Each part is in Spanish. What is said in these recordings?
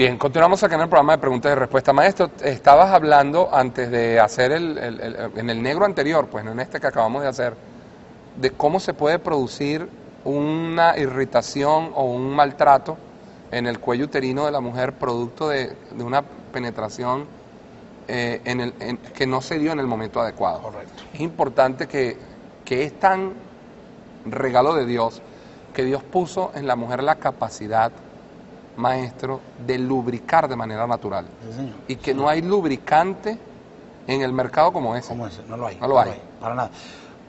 Bien, continuamos acá en el programa de preguntas y respuestas. Maestro, estabas hablando antes de hacer el, el- el- en el negro anterior, pues no en este que acabamos de hacer, de cómo se puede producir una irritación o un maltrato en el cuello uterino de la mujer producto de, de una penetración eh, en el, en- que no se dio en el momento adecuado. Correcto. Es importante que, que es tan regalo de Dios que Dios puso en la mujer la capacidad, maestro, de lubricar de manera natural. Sí, señor. Y que no hay lubricante en el mercado como ese. No lo hay. No lo hay. Para nada.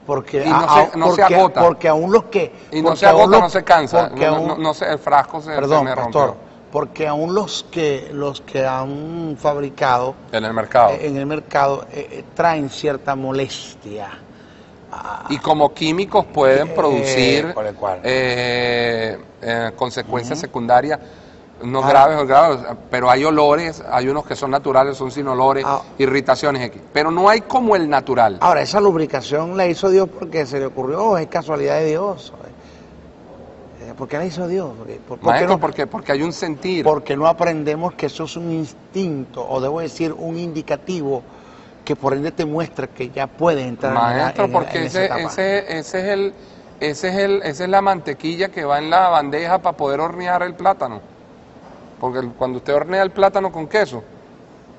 Porque, Y no a- se- no se porque- agota. Porque aún los que. Y no se agota, los- no se cansa. porque No, aún- no- no se- el frasco se, se perdón, me pastor. rompió Porque aún los que, los que han fabricado en el mercado. eh, en el mercado eh, eh, traen cierta molestia. Ah, y como químicos pueden Eh, producir consecuencias secundarias, no Ah. graves o graves, pero hay olores, hay unos que son naturales, son sin olores, Ah. irritaciones X. Pero no hay como el natural. Ahora, esa lubricación la hizo Dios porque se le ocurrió, es casualidad de Dios. Eh, ¿Por qué la hizo Dios? Porque, por- porque Maestro, no, porque, porque hay un sentir. porque no aprendemos que eso es un instinto, o debo decir, un indicativo que por ende te muestra que ya puedes entrar en la- Maestro, en, la- porque en esa ese, ese, ese es el, ese es el, esa es la mantequilla que va en la bandeja para poder hornear el plátano. Porque cuando usted hornea el plátano con queso,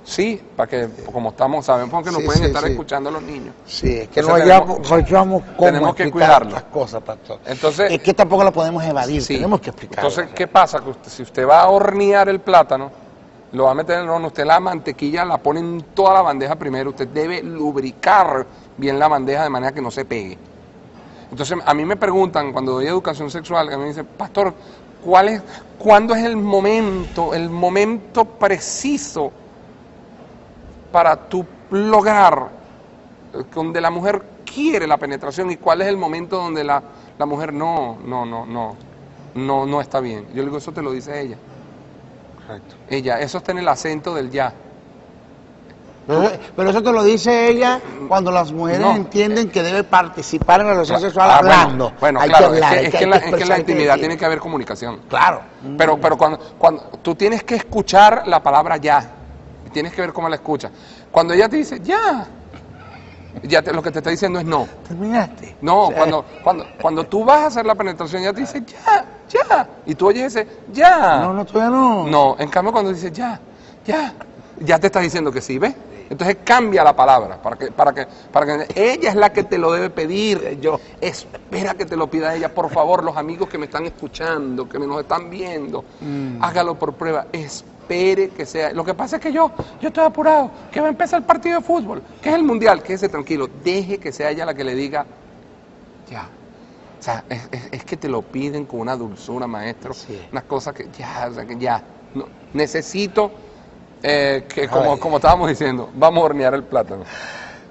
sí, para que, como estamos, sabemos que nos Sí, pueden sí, estar sí. escuchando los niños. Sí, es que Entonces no hayamos, tenemos- no hayamos cómo tenemos que explicar cuidarlo. las cosas, pastor. Entonces- es que tampoco la podemos evadir, tenemos que explicarlo. Entonces, ¿qué pasa? Que usted- si usted va a hornear el plátano, lo va a meter en el horno, usted la mantequilla la pone en toda la bandeja primero, usted debe lubricar bien la bandeja de manera que no se pegue. Entonces, a mí me preguntan cuando doy educación sexual, que me dicen, pastor, ¿cuál es, ¿cuándo es el momento, el momento preciso para tú lograr donde la mujer quiere la penetración y cuál es el momento donde la, la mujer no, no, no, no, no, no está bien? Yo le digo, eso te lo dice ella. Correcto. Ella, eso está en el acento del ya. Pero, eso te lo dice ella cuando las mujeres No. entienden que debe participar en la relación sexual Ah, hablando. Bueno, bueno, Hay claro, que hablar, es, que, es que la, es que intimidad tiene que haber comunicación. Claro. Pero, pero cuando, cuando tú tienes que escuchar la palabra ya, tienes que ver cómo la escuchas. Cuando ella te dice ya, ya te- lo que te está diciendo es no. ¿Terminaste? No, cuando, cuando, cuando tú vas a hacer la penetración, ella te dice ya, ya. Y tú oyes ese ya. No, no, todavía no. No, en cambio cuando dice ya, ya, ya te está diciendo que sí, ¿ves? Entonces cambia la palabra para que, para que, para que ella es la que te lo debe pedir. Yo espera que te lo pida ella, por favor, los amigos que me están escuchando, que me nos están viendo, Mm. hágalo por prueba. Espere que sea. Lo que pasa es que yo, yo estoy apurado, que va a empezar el partido de fútbol, que es el mundial, quédese tranquilo, deje que sea ella la que le diga ya. O sea, es, es- es que te lo piden con una dulzura, maestro. Sí. Unas cosas que ya, o sea, que ya. No, necesito eh, que, como, Ay. como estábamos diciendo, vamos a hornear el plátano.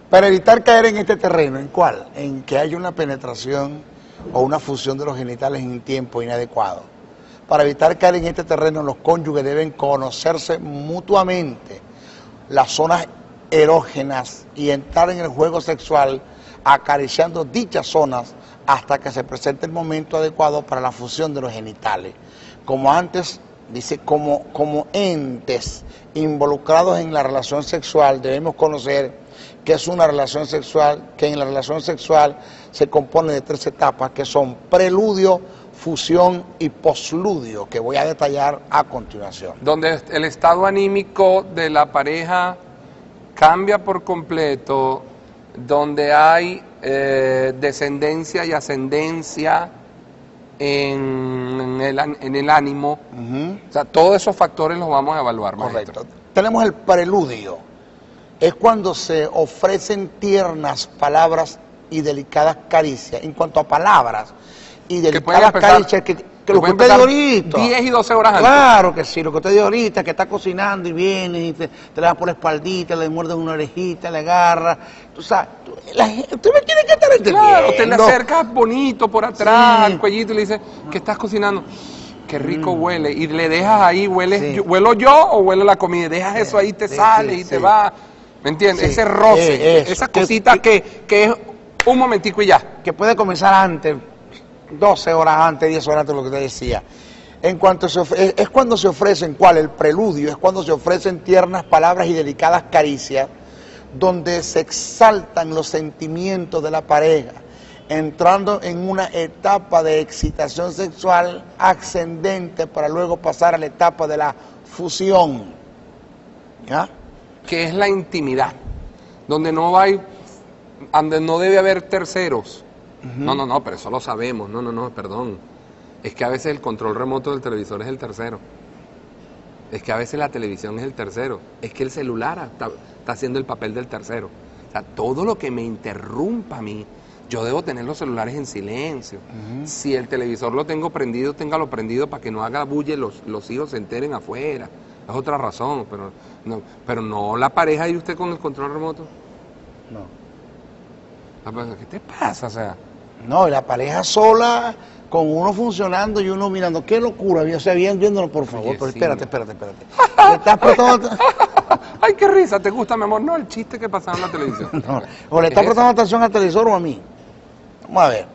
Para evitar caer en este terreno, ¿en cuál? En que haya una penetración o una fusión de los genitales en un tiempo inadecuado. Para evitar caer en este terreno, los cónyuges deben conocerse mutuamente las zonas erógenas y entrar en el juego sexual acariciando dichas zonas hasta que se presente el momento adecuado para la fusión de los genitales. Como antes, dice, como, como entes involucrados en la relación sexual, debemos conocer que es una relación sexual, que en la relación sexual se compone de tres etapas, que son preludio, fusión y posludio, que voy a detallar a continuación. Donde el estado anímico de la pareja cambia por completo, donde hay eh, descendencia y ascendencia en, en el, en el ánimo. O sea, todos esos factores los vamos a evaluar, maestro. Correcto. Tenemos el preludio. Es cuando se ofrecen tiernas palabras y delicadas caricias. En cuanto a palabras y delicadas caricias, que, que lo que usted dio ahorita. 10 y 12 horas antes. Claro que sí, lo que usted dio ahorita, que está cocinando y viene y te, te le das por la espaldita, le muerdes una orejita, le agarra. Tú sabes, tú, la usted me tiene que estar entendiendo. Claro, usted le acerca bonito por atrás Sí. al cuellito y le dice, ¿qué estás cocinando? Qué rico huele. Y le dejas ahí, huele, Mm. Sí. yo- ¿huelo yo o huele la comida? Dejas eso ahí, te sale y te va. ¿Me entiendes? Ese roce, Eh, eso. esa Que- cosita que, que es un momentico y ya. que puede comenzar antes, 12 horas antes, 10 horas antes, lo que usted decía. En cuanto se ofre- es cuando se ofrecen, ¿cuál? El preludio, es cuando se ofrecen tiernas palabras y delicadas caricias, donde se exaltan los sentimientos de la pareja, entrando en una etapa de excitación sexual ascendente para luego pasar a la etapa de la fusión. ¿Ya? que es la intimidad, donde no hay, donde no debe haber terceros. No, no, no, pero eso lo sabemos. No, no, no, perdón. Es que a veces el control remoto del televisor es el tercero. Es que a veces la televisión es el tercero. Es que el celular está, está haciendo el papel del tercero. O sea, todo lo que me interrumpa a mí, yo debo tener los celulares en silencio. Si el televisor lo tengo prendido, téngalo prendido para que no haga bulle, los, los hijos se enteren afuera. Es otra razón, pero no, pero no la pareja y usted con el control remoto. No. ¿Qué te pasa? O sea, No, la pareja sola, con uno funcionando y uno mirando. ¡Qué locura! O sea, bien viéndolo, por favor. Oye, pero sí, espérate, espérate, espérate. Le estás prestando, ¡ay, qué risa! ¿Te gusta, mi amor? No, el chiste que pasaba en la televisión. no, o le Es estás eso. prestando atención al televisor o a mí. Vamos a ver.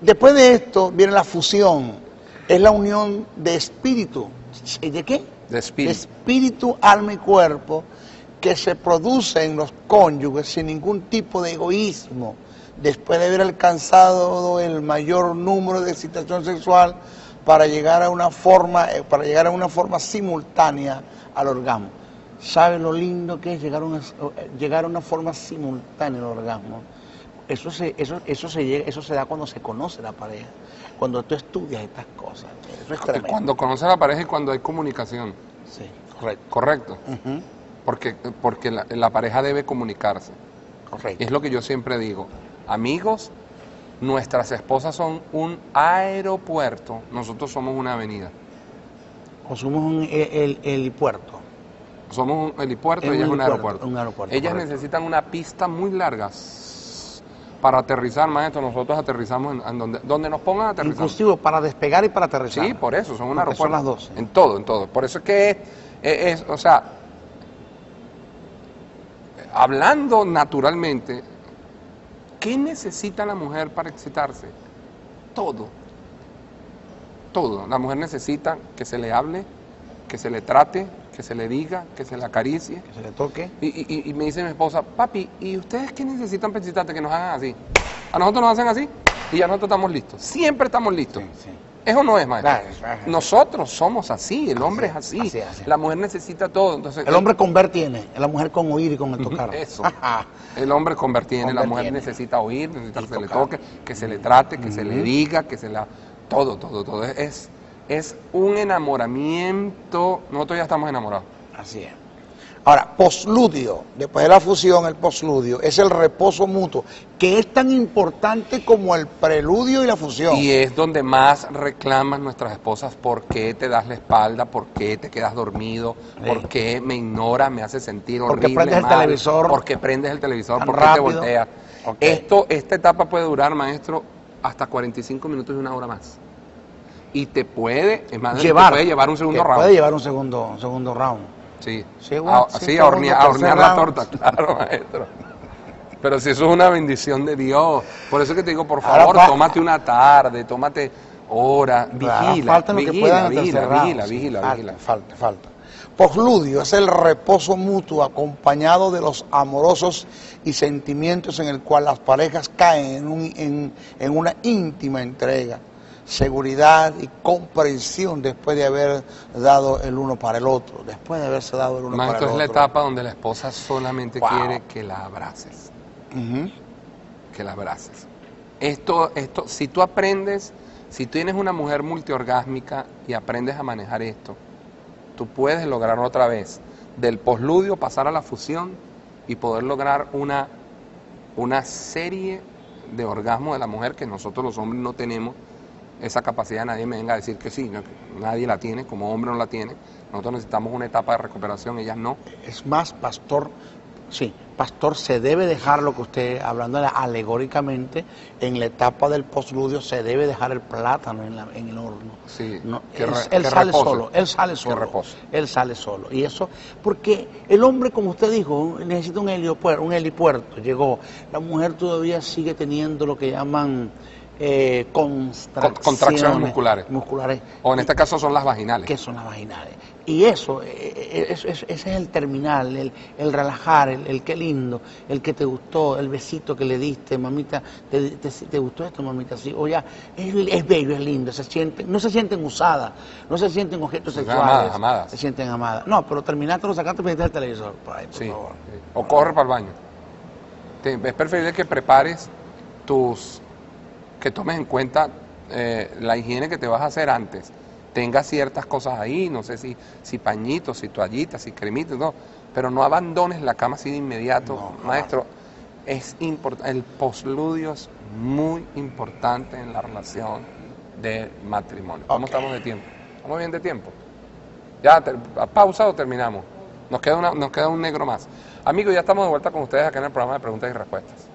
Después de esto viene la fusión. Es la unión de espíritu. ¿De qué? De espíritu. espíritu, alma y cuerpo que se produce en los cónyuges sin ningún tipo de egoísmo, después de haber alcanzado el mayor número de excitación sexual para llegar a una forma, eh, para llegar a una forma simultánea al orgasmo. ¿Sabe lo lindo que es llegar a una, llegar a una forma simultánea al orgasmo? Eso se, eso, eso, se llega, eso se da cuando se conoce la pareja, cuando tú estudias estas cosas. Eso es tremendo. Cuando conoce a la pareja y cuando hay comunicación. Sí, correcto. Correcto. Porque, porque la, la pareja debe comunicarse. Correcto. es lo que yo siempre digo. Amigos, nuestras esposas son un aeropuerto, nosotros somos una avenida. O somos un, el, el helipuerto. Somos un helipuerto Es y ella es un aeropuerto. un aeropuerto, Ellas correcto. necesitan una pista muy larga para aterrizar, maestro. Nosotros aterrizamos en, en donde, donde nos pongan a aterrizar. Inclusive para despegar y para aterrizar. Sí, por eso, son un aeropuerto. son las dos. En todo, en todo. Por eso es que es, es- es, o sea, hablando naturalmente, ¿qué necesita la mujer para excitarse? Todo. Todo. La mujer necesita que se le hable, que se le trate, que se le diga, que se le acaricie. Que se le toque. Y, y- y me dice mi esposa, papi, ¿y ustedes qué necesitan para excitarte? Que nos hagan así. A nosotros nos hacen así y ya nosotros estamos listos. Siempre estamos listos. Sí, sí. Eso no es, maestro. Claro. Nosotros somos así, el hombre es así. La mujer necesita todo. Entonces, El hombre con ver tiene, la mujer con oír y con el tocar. Eso. El hombre convertiene, la mujer necesita oír, necesita que se le toque, que se le trate, que se le diga, que se la... Todo, todo, todo. Es, es un enamoramiento. Nosotros ya estamos enamorados. Así es. Ahora, posludio, después de la fusión, el posludio, es el reposo mutuo, que es tan importante como el preludio y la fusión. Y es donde más reclaman nuestras esposas por qué te das la espalda, por qué te quedas dormido, Sí. por qué me ignoras, me hace sentir Porque horrible, prendes el mal, televisor por qué prendes el televisor, por qué te volteas. Esto, esta etapa puede durar, maestro, hasta 45 minutos y una hora más. Y te puede, es más, te llevar, puede llevar un segundo round. Puede llevar un segundo, un segundo round. Sí, a, sí, sí, a hornear, a la torta, claro, maestro. Pero si eso es una bendición de Dios. Por eso que te digo, por favor, tómate una tarde, tómate hora, vigila, falta lo que vigila, puedan vigila, vigila, falta, vigila. Falta, falta. Posludio es el reposo mutuo acompañado de los amorosos y sentimientos en el cual las parejas caen en, un- en- en una íntima entrega, seguridad y comprensión después de haber dado el uno para el otro, después de haberse dado el uno Maestro, para es el la otro. etapa donde la esposa solamente Wow. quiere que la abraces, que la abraces. Esto, esto, si tú aprendes, si tú tienes una mujer multiorgásmica y aprendes a manejar esto, tú puedes lograr otra vez del posludio pasar a la fusión y poder lograr una, una serie de orgasmos de la mujer que nosotros los hombres no tenemos esa capacidad, nadie me venga a decir que sí, no, nadie la tiene, como hombre no la tiene, nosotros necesitamos una etapa de recuperación, ellas no. Es más, pastor, sí, pastor, se debe dejar lo que usted, hablando alegóricamente, en la etapa del posludio se debe dejar el plátano en, la- en el horno. Sí, No, que él, re- él que sale repose. solo, él sale Que solo. Él sale solo. Y eso, porque el hombre, como usted dijo, necesita un helipuerto, un helipuerto. Llegó. La mujer todavía sigue teniendo lo que llaman eh, contracciones, contracciones musculares. musculares, O en este caso son las vaginales. que son las vaginales. Y eso, eh, eh, es- es- ese es el terminal, el, el relajar, el, el qué lindo, el que te gustó, el besito que le diste, mamita, te, te- te gustó esto, mamita, sí, o ya, es, es bello, es lindo, se sienten, no se sienten usadas, no se sienten objetos Se sexuales, amadas, amadas. se sienten amadas. No, pero terminaste, lo sacaste y prendiste el televisor, por ahí, por Sí, favor. sí. O corre para el baño. Te- es preferible que prepares tus, que tomes en cuenta eh, la higiene que te vas a hacer antes. Tenga ciertas cosas ahí, no sé si, si pañitos, si toallitas, si cremitas, no, pero no abandones la cama así de inmediato, No, maestro. Es importante, el posludio es muy importante en la relación de matrimonio. ¿Cómo Ok. estamos de tiempo? ¿Estamos bien de tiempo? Ya, pausa o terminamos. Nos queda, una, nos queda un negro más. Amigos, ya estamos de vuelta con ustedes acá en el programa de preguntas y respuestas.